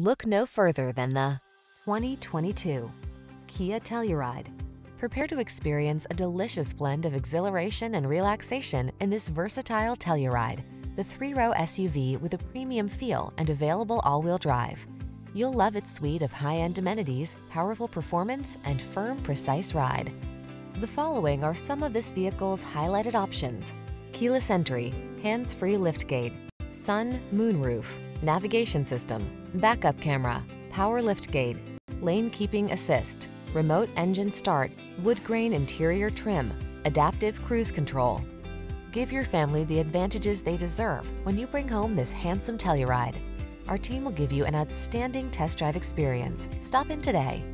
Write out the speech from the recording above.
Look no further than the 2022 Kia Telluride. Prepare to experience a delicious blend of exhilaration and relaxation in this versatile Telluride, the three-row SUV with a premium feel and available all-wheel drive. You'll love its suite of high-end amenities, powerful performance, and firm, precise ride. The following are some of this vehicle's highlighted options. Keyless entry, hands-free liftgate, sun, moonroof, navigation system, backup camera, power liftgate, lane keeping assist, remote engine start, wood grain interior trim, adaptive cruise control. Give your family the advantages they deserve when you bring home this handsome Telluride. Our team will give you an outstanding test drive experience. Stop in today.